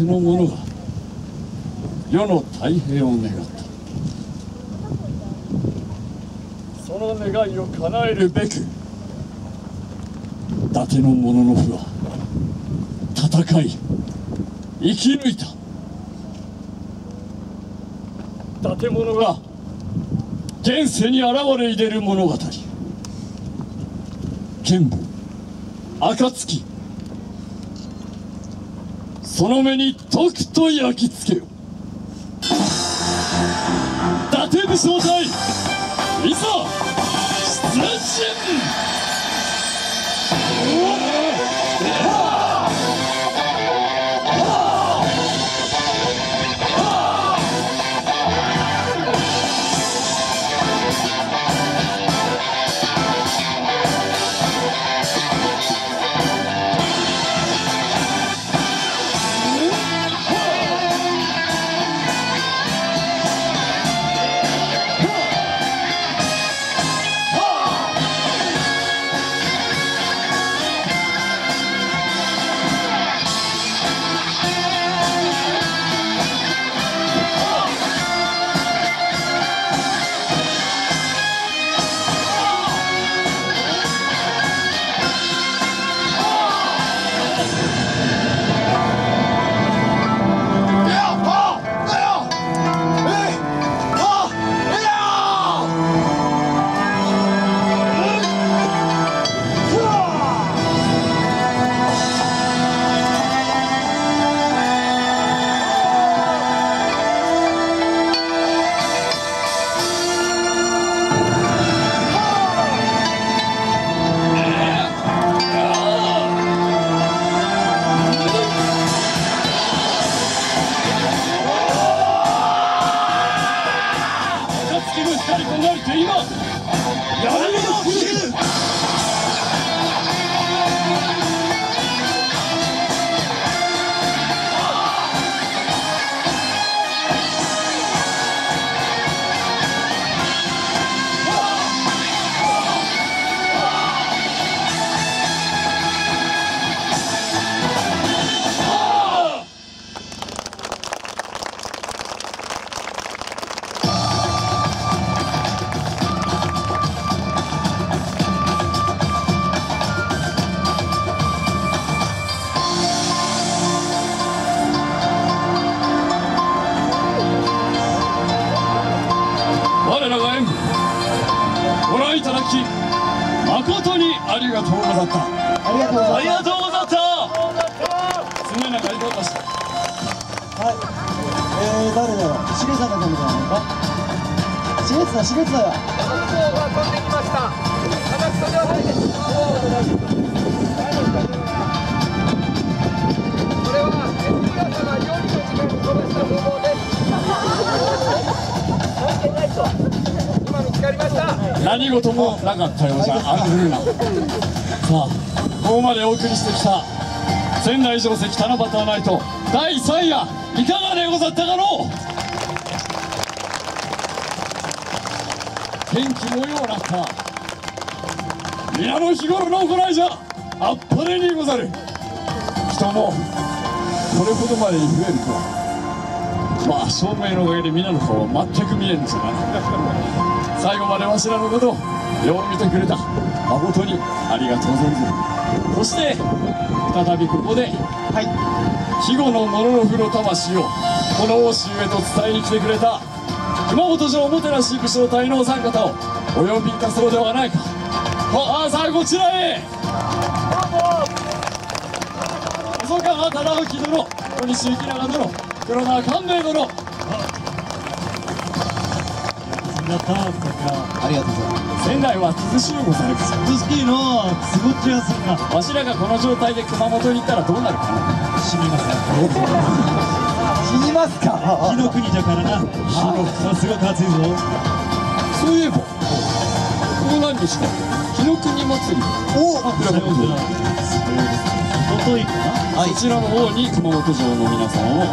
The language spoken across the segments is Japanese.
て全ての者が世の太平を願った。その願いを叶えるべく伊達の者の父は戦い生き抜いた。伊達者が現世に現れ出る物語。剣舞暁その目にとくと焼き付けよ。伊達武将隊いざ出陣。はいえー、誰だよしげさんが来るんじゃないか？しげつだしげつだよ飛んできました。話しではないです。これはエスプラサが料理の時間に飛ばした風貌です。りました。何事もなかったようじゃ あるなさあここまでお送りしてきた仙台城石七夕ナイト第3夜いかがでござったかの？う天気のようなった皆の日頃の行いじゃあっぱれにござる。人もこれほどまでに増えるとは。まあ照明のおかげで皆の顔は全く見えんですが。な最後までわしらのことよう見てくれた。誠にありがとう存ずる。そして再びここではい。肥後の者の風の魂をこの欧州へと伝えに来てくれた熊本城おもてなし武将隊のお三方をお呼びいたそうではないか。ああさあこちらへ。細川忠興殿小西行長殿黒田官兵衛殿ありがとうございます。仙台は涼しゅうござるかずスキーの。すごっちやすんがわしらがこの状態で熊本に行ったらどうなるかな。死にます死にますか。火の国じゃか。らな火のさすが熱いぞ。そういえばここ何日か日の国祭り。お。あさようでおととい。かなそちらの方に熊本城の皆さんを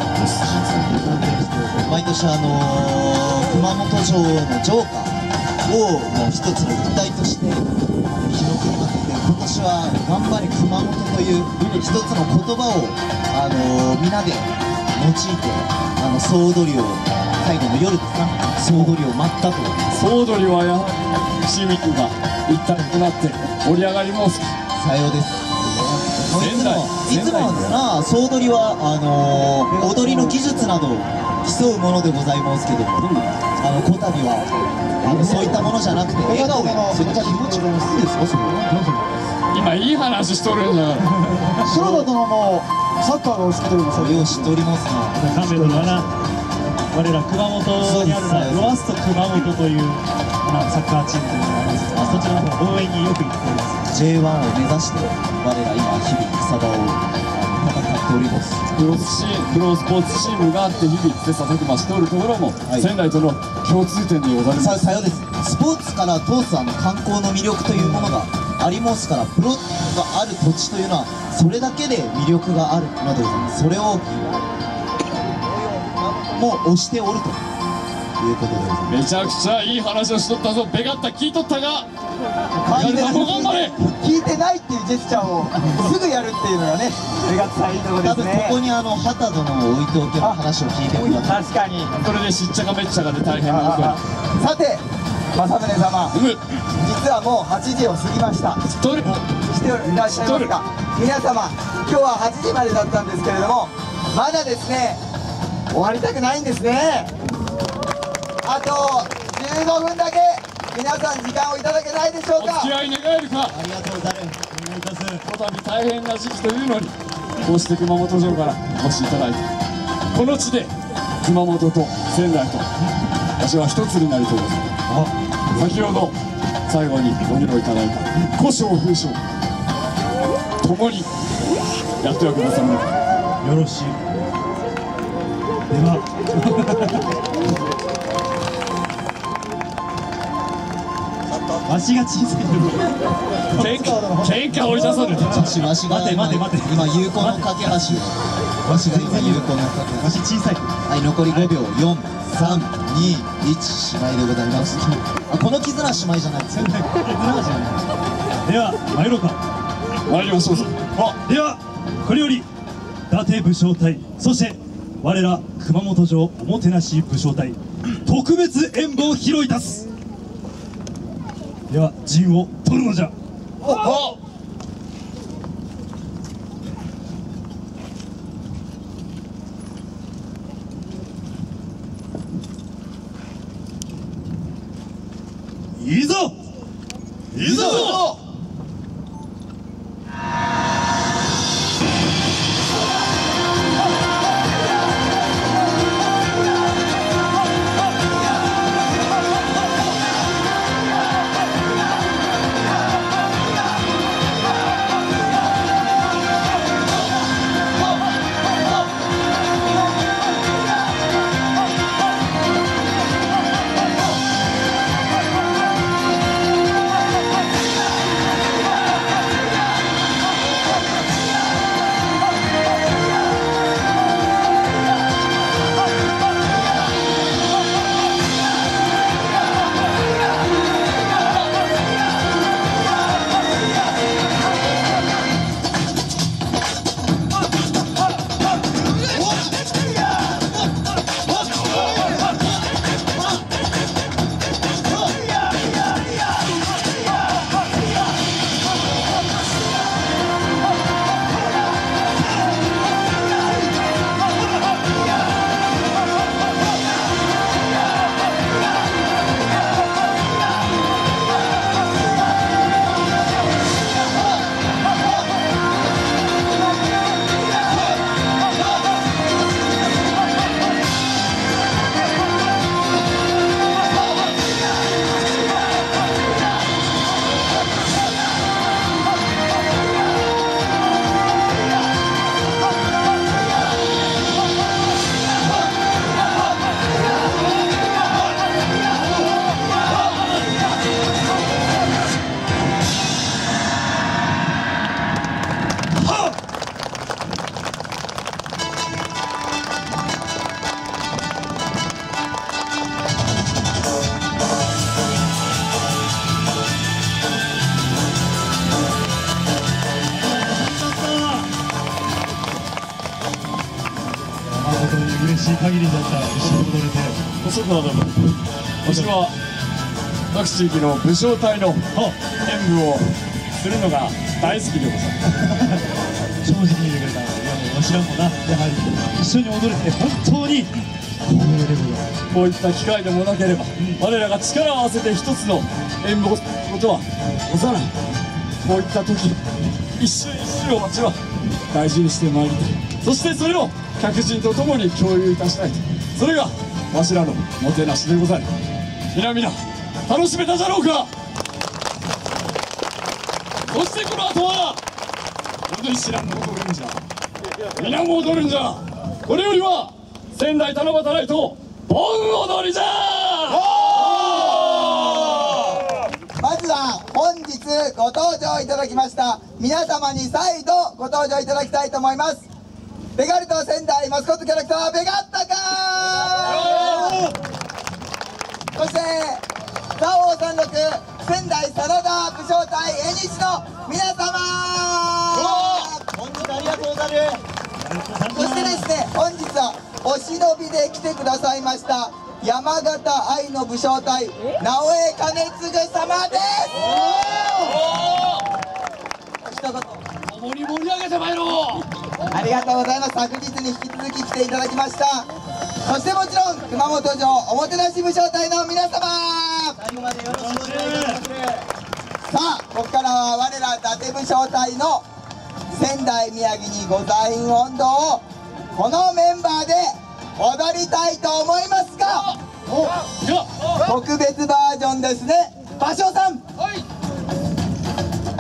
毎年あのー熊本城の城下をもう一つの一体としてあの国祭りで今年は「頑張れ熊本」という一つの言葉を、あのー皆で用いてあの総踊りを最後の夜ですな総踊りを待ったと。総取りはやはり市民が一体となって盛り上がります。かさようです。いつもいつもな総踊りはあのー踊りの技術などを競うものでございますけどもあのこたびはあのそういったものじゃなくて笑顔で。それじゃ気持ちがいいですかそれは今いい話しとるんだ。から白田殿もサッカーがお好きでございますそれを知っておりますな。神戸のな我ら熊本にあるなそうです。ロアスト熊本というまあサッカーチームというのがありますがそちらの方応援によく行っております。J1 を目指して我ら今日々草場を戦っております。プロスチームプロスポーツチームがあって日々切磋琢磨しておるところも、はい。仙台との共通点でございます。ささようです。スポーツから通すあの観光の魅力というものがありますからプロがある土地というのはそれだけで魅力があるのでそれをもう推しておるということでございます。めちゃくちゃいい話をしとったぞ。ベガッタ聞いとったが聞いてやるぞ頑張れ聞いてないっていうジェスチャーをすぐやるっていうのがね目がさいいところです多分ここねにあの畑殿を置いておけば話を聞いてください確かに。それでしっちゃかめっちゃかで大変なことやさて政宗様。うむ。実はもう8時を過ぎました。どれしていらっしゃいますか？皆様今日は8時までだったんですけれどもまだですね終わりたくないんですね。あと15分だけ皆さん時間をいただけないでしょうか。お付き合い願えるか。ありがとうございます。お願いいたすこの度大変な時期というのにこうして熊本城からお越しいただいてこの地で熊本と仙台と私は一つになりとうございます。先ほど最後にご披露いただいた古書風書共にやってはくださるのかよろしいわしが小さい喧嘩喧嘩追い出されるわしが待て待て待て今有効の架け橋をわしが今有効の架けわし小さい橋はい残り5秒4321姉妹でございますあこの絆は姉妹じゃないですよでは参ろうか。参りましょう。ぞではこれより伊達武将隊そして我ら熊本城おもてなし武将隊特別演舞を披露いたす。では陣を取るのじゃ。地域の武将隊の演舞をするのが大好きでございます。正直に言ってくれたいやもうわしらもなやはり一緒に踊れて本当に光栄でございますこういった機会でもなければ我らが力を合わせて一つの演舞をすることはござらんこういった時一瞬一瞬を私は大事にしてまい。りたいそしてそれを客人と共に共有いたしたい。とそれがわしらのもてなしでござる。皆々楽しめたじゃろうか。そしてこの後は踊り知らんの踊るんじゃ。皆も踊るんじゃ。これよりは仙台七夕ライト盆踊りじゃ。まずは本日ご登場いただきました皆様に再度ご登場いただきたいと思います。ベガルト仙台マスコットキャラクターベガッタカーそして蔵王山麓仙台真田武将隊縁日の皆様本日ありがとうございます。そしてですね本日はお忍びで来てくださいました山形愛の武将隊直江兼次様です。一言共に盛り上げてまいろう。ありがとうございます。昨日に引き続き来ていただきました。そしてもちろん熊本城おもてなし武将隊の皆様最後までよろしくお願いしますさあここからは我ら伊達武将隊の仙台宮城にご在院温度をこのメンバーで踊りたいと思いますが特別バージョンですね。芭蕉さん。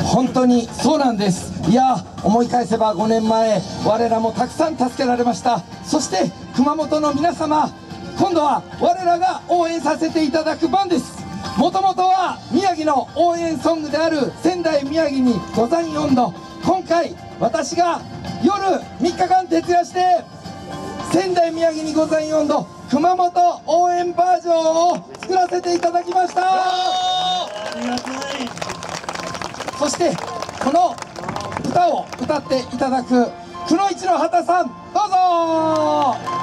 本当にそうなんです。いや思い返せば5年前我らもたくさん助けられました。そして熊本の皆様今度は我らが応援させていただく番です。もともとは宮城の応援ソングである仙台宮城にござい温度。今回私が夜3日間徹夜して仙台宮城にござい温度熊本応援バージョンを作らせていただきました。ありがたいそしてこの歌を歌っていただくくのいちの畑さんどうぞ。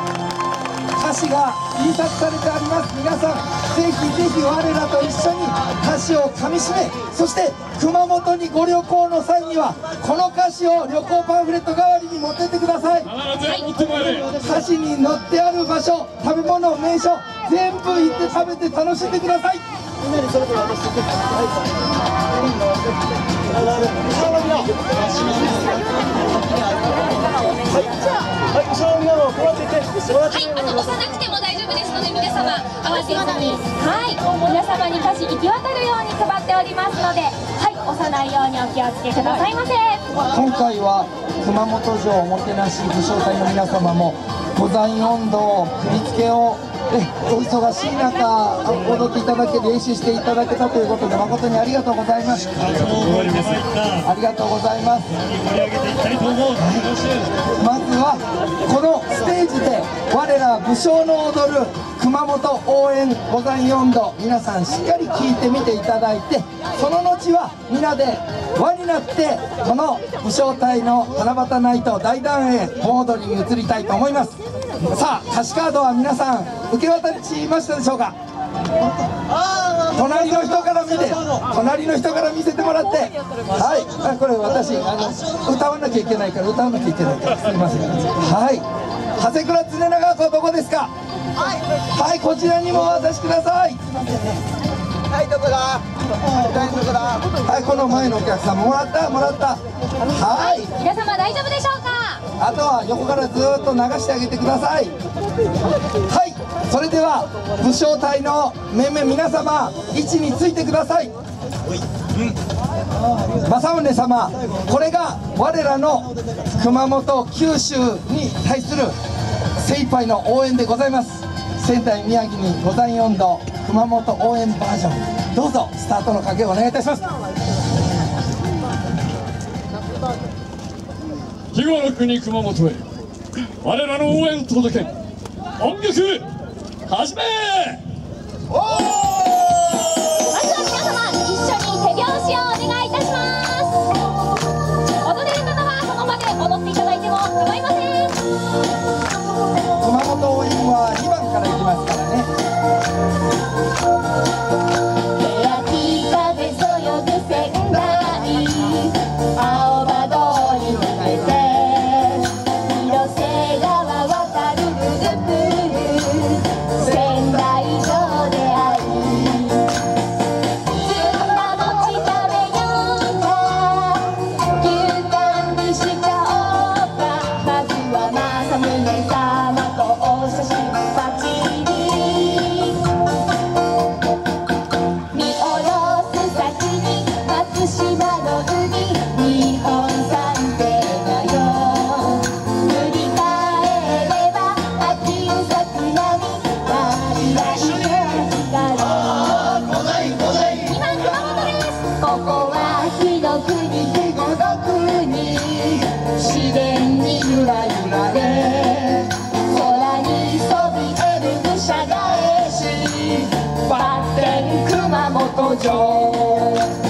詞が印刷されてあります。皆さんぜひぜひ我らと一緒に歌詞をかみしめそして熊本にご旅行の際にはこの歌詞を旅行パンフレット代わりに持ってってください。歌詞に載ってある場所食べ物名所全部行って食べて楽しんでくださいはい、あの押さなくても大丈夫ですので皆様慌てずにはい皆様に歌詞行き渡るように配っておりますのではい押さないようにお気をつけくださいませ。今回は熊本城おもてなし武将隊の皆様も登山温度振り付けをお忙しい中あ踊っていただけ練習していただけたということで誠にありがとうございます。ありがとうございます。まずはこのステージで我ら武将の踊る熊本応援御座温度皆さんしっかり聞いてみていただいてその後は皆で輪になってこの武将隊の七夕ナイト大団円盆踊りに移りたいと思いますさあ歌詞カードは皆さん受け渡しましたでしょうか？隣の人から見て隣の人から見せてもらってはい。あこれ私あの歌わなきゃいけないから歌わなきゃいけないからすいません。はい。長谷倉常長子どこですか？はいこちらにもお渡しください。はいどこだ？はいどこだ。はいこの前のお客さんもらったもらった。はい。皆様大丈夫でしょうか？あとは横からずっと流してあげてください。はい。それでは武将隊の面々皆様位置についてください。政宗様これが我らの熊本九州に対する精一杯の応援でございます。仙台宮城にござい温度熊本応援バージョン。どうぞスタートの掛けをお願いいたします。日頃の国熊本へ我らの応援を届け音楽始め!まずは皆様一緒に手拍子をお願いいたします。踊れる方はその場で踊っていただいても構いません。熊本応援は2番からいきますからね熊